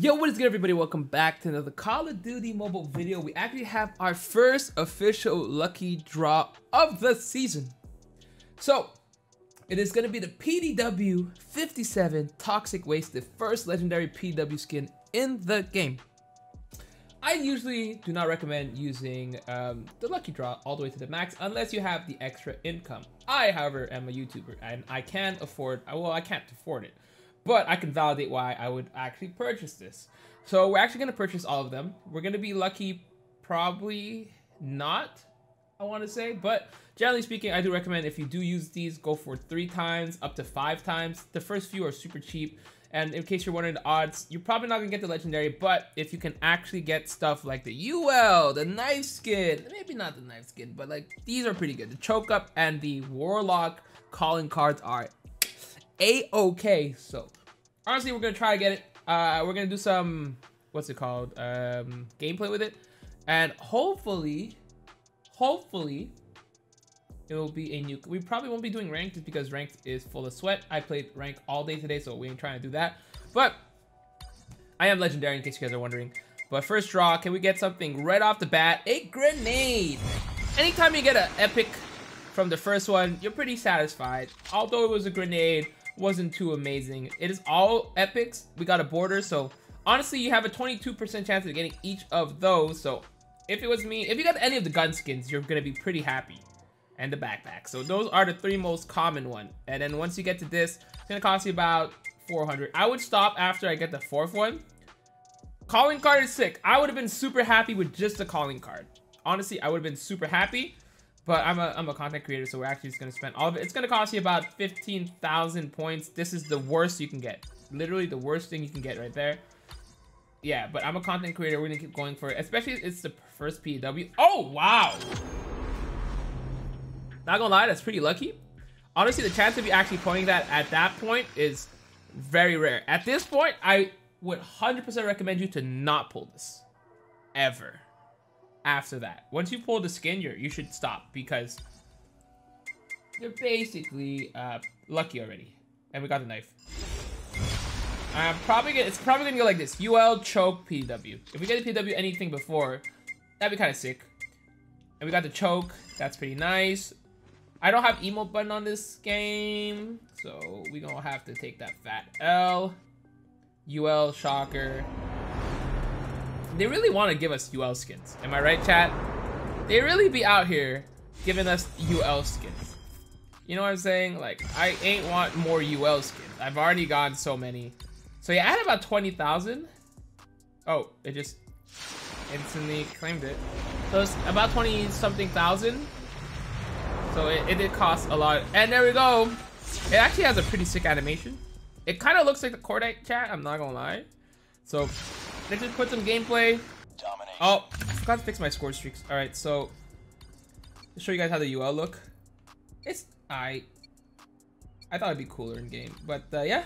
Yo, what is good everybody? Welcome back to another Call of Duty mobile video. We actually have our first official lucky draw of the season. So, it is going to be the PDW 57 Toxic Waste, the first legendary PDW skin in the game. I usually do not recommend using um, the lucky draw all the way to the max unless you have the extra income. I, however, am a YouTuber and I can afford, well, I can't afford it but I can validate why I would actually purchase this. So we're actually going to purchase all of them. We're going to be lucky, probably not, I want to say. But generally speaking, I do recommend if you do use these, go for three times, up to five times. The first few are super cheap. And in case you're wondering the odds, you're probably not going to get the legendary. But if you can actually get stuff like the UL, the knife skin, maybe not the knife skin, but like these are pretty good. The choke up and the warlock calling cards are a-okay. So honestly, we're gonna try to get it. Uh, we're gonna do some what's it called um, gameplay with it, and hopefully, hopefully, it will be a new. We probably won't be doing ranked just because ranked is full of sweat. I played ranked all day today, so we ain't trying to do that. But I am legendary in case you guys are wondering. But first draw, can we get something right off the bat? A grenade. Anytime you get an epic from the first one, you're pretty satisfied. Although it was a grenade, wasn't too amazing. It is all epics. We got a border, so honestly, you have a 22% chance of getting each of those. So if it was me, if you got any of the gun skins, you're gonna be pretty happy. And the backpack. So those are the three most common one. And then once you get to this, it's gonna cost you about 400. I would stop after I get the fourth one. Calling card is sick. I would have been super happy with just the calling card. Honestly, I would have been super happy. But I'm a, I'm a content creator, so we're actually just to spend all of it. It's to cost you about 15,000 points. This is the worst you can get. Literally the worst thing you can get right there. Yeah, but I'm a content creator. We're to keep going for it. Especially it's the first PW. Oh, wow. Not to lie, that's pretty lucky. Honestly, the chance of you actually pulling that at that point is very rare. At this point, I would 100% recommend you to not pull this. Ever after that. Once you pull the skin, you you should stop because you're basically uh, lucky already. And we got the knife. I'm probably gonna, it's probably gonna go like this. UL choke PW. If we get a PW anything before, that'd be kind of sick. And we got the choke. That's pretty nice. I don't have emote button on this game, so we gonna have to take that fat L. UL shocker. They really want to give us UL skins. Am I right, chat? They really be out here giving us UL skins. You know what I'm saying? Like, I ain't want more UL skins. I've already gotten so many. So yeah, I had about 20,000. Oh, it just instantly claimed it. So it's about 20 something thousand. So it, it did cost a lot. And there we go. It actually has a pretty sick animation. It kind of looks like the Cordite chat, I'm not gonna lie. So Let's just put some gameplay. Domination. Oh, I forgot to fix my score streaks. All right, so to show you guys how the UL look. It's I. I thought it'd be cooler in game, but uh, yeah,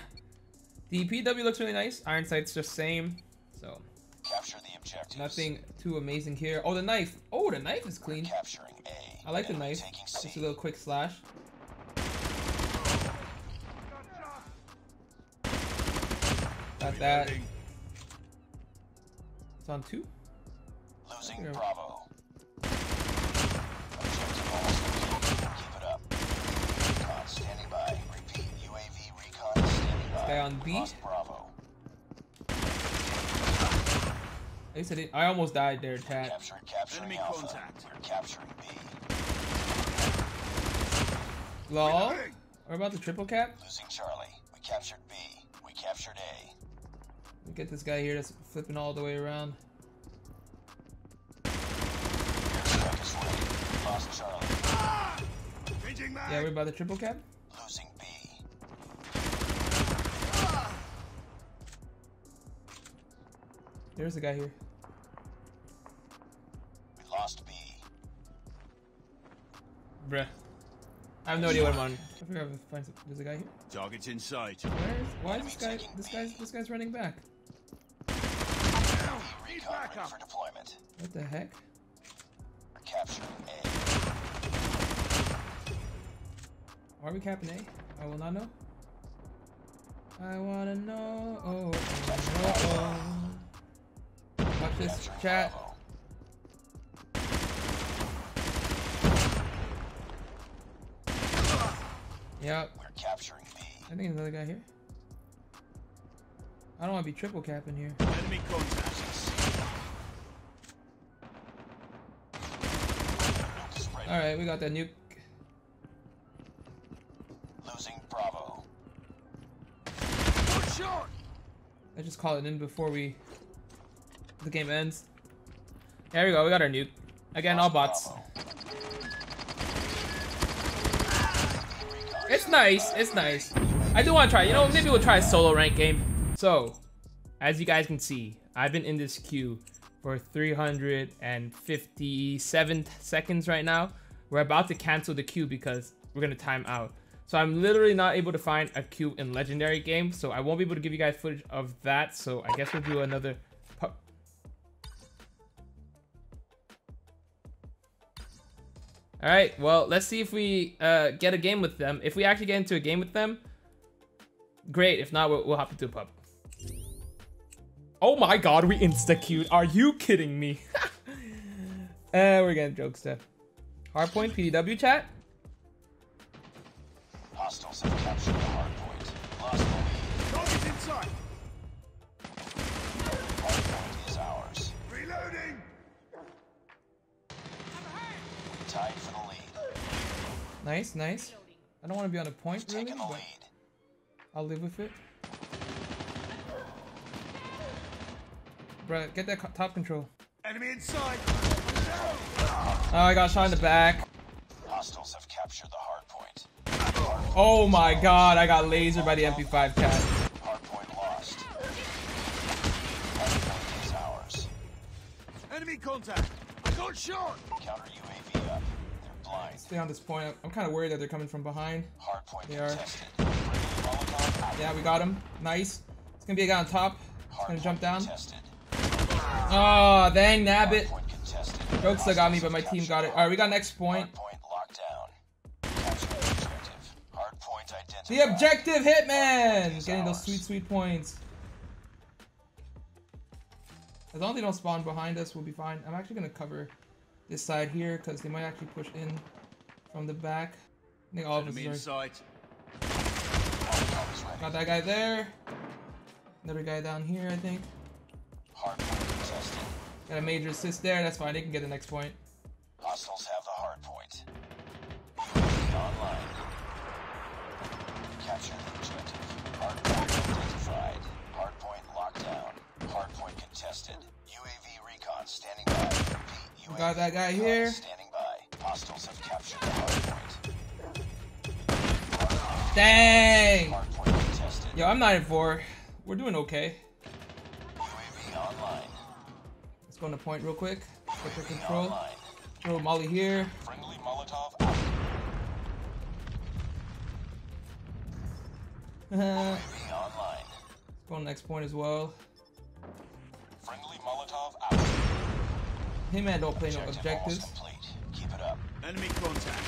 the PW looks really nice. Iron sight's just same, so. Capture the objective. Nothing too amazing here. Oh, the knife. Oh, the knife is clean. Capturing A. I like the knife. Just a little quick slash. Got that. It's on two? Losing Bravo. Keep it up. Recon standing by. Repeat. UAV recon standing by. Guy on B. Lost Bravo. At least I didn't. I almost died there, chat. Capture, capturing Enemy Alpha. contact. We're capturing B. Lol. What about the triple cap? Losing Charlie. We captured B. We captured A. Get this guy here that's flipping all the way around. Yeah, we're by the triple cap. Losing B. There's a guy here. We lost B. Bruh. I have no idea what I'm on. I figure out find some. There's a guy here. Target's in sight. Where is, why is this guy? This guy's this guy's running back. Recon for deployment. What the heck? Capturing A. Are we capping A? I will not know. I wanna know. Oh, oh, oh, oh. Watch this chat. Yep. We're capturing B. I think another guy here. I don't want to be triple capping here. Enemy contact. Nuke is ready. All right, we got that nuke. Losing Bravo. Good shot. Let's just call it in before we the game ends. There we go. We got our nuke. Again, all bots. Bravo. It's nice. It's nice. I do want to try. You know, maybe we'll try a solo rank game. So, as you guys can see, I've been in this queue for 357 seconds right now. We're about to cancel the queue because we're gonna time out. So I'm literally not able to find a queue in legendary game. So I won't be able to give you guys footage of that. So I guess we'll do another. pu- All right. Well, let's see if we uh, get a game with them. If we actually get into a game with them, great. If not, we'll, we'll hop into a pub. Oh my god, we insta queued. Are you kidding me? uh, we're getting Jokesta. Hardpoint PDW chat. Hostiles have captured the hardpoint. Lost the lead. Target inside. Hard point is ours. Reloading. Tied for the lead. Nice, nice. I don't want to be on a point really, Taking the but lead. I'll live with it. Bruh, get that co- top control. Enemy inside. Oh, I got shot in the back. Hostiles have captured the hard point. Oh my god, I got lasered by the MP5 cat. Hard point lost. Hard point is ours. Enemy contact. I got shot. Counter UAV up. They're blind. Stay on this point. I'm- I'm kind of worried that they're coming from behind. Hard point They are. contested. Molotov. Yeah, we got him. Nice. It's gonna be a guy on top. He's gonna jump point down. Contested. Ah, oh, dang, nab Hard it. point still got me, but my team got it. Alright, we got next point. Hard point locked down. Capture the objective. Hard point identified. The objective hitman! Getting those sweet, sweet points. As long as they don't spawn behind us, we'll be fine. I'm actually gonna cover this side here because they might actually push in from the back. I think all of us are. in sight. Molotov is ready. Got that guy there. Another guy down here, I think. Hard point contested. Got a major assist there. That's fine. They can get the next point. Hostiles have the hard point. UAV online. Capture the objective. Hard point identified. Hard point locked down. Hard point contested. UAV recon standing by. Repeat, UAV Got that guy here. Standing by. Hostiles have captured the hard point. Dang! Hard point contested. Yo, I'm 9 and 4. We're doing okay. Let's go on the point real quick. Get the control. online. Throw Molly here. Friendly Molotov out. Let's go on the next point as well. Friendly Molotov out. Hey man, don't play no objectives. Keep it up. Enemy contact.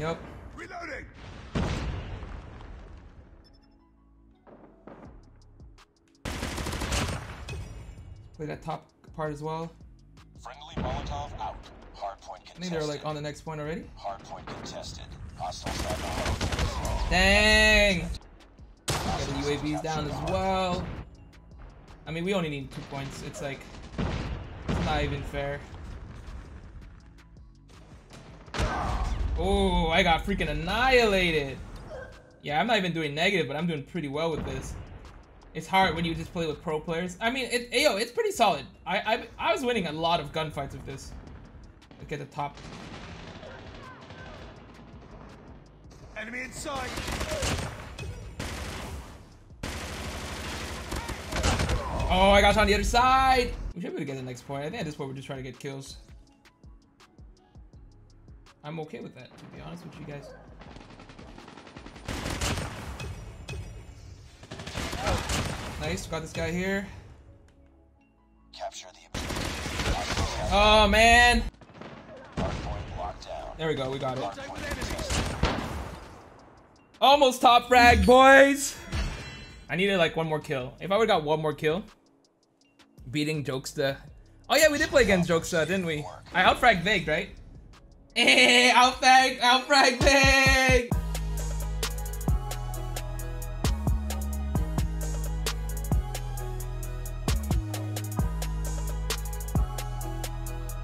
Yep. Reloading. Play that top part as well. Friendly Molotov out. Hardpoint contested. I think they're like on the next point already. Hardpoint contested. Hostiles. Dang! Got the UAVs down as well. I mean, we only need two points. It's like, it's not even fair. Oh, I got freaking annihilated. Yeah, I'm not even doing negative, but I'm doing pretty well with this. It's hard when you just play with pro players. I mean, it, yo, it's pretty solid. I, I I was winning a lot of gunfights with this. Look at the top. Enemy inside. Oh, I got on the other side. We should be able to get the next point. I think at this point we're just trying to get kills. I'm okay with that, to be honest with you guys. Nice, got this guy here. Capture the objective. Hostiles have Oh man! the hardpoint locked down. There we go, we got it. Contact with enemy. Almost top frag, boys! I needed like one more kill. If I would've got one more kill, beating Jokesta. Oh yeah, we did play against Jokesta, didn't we? I outfragged Vig, right? Eh, outfrag, outfrag Vig!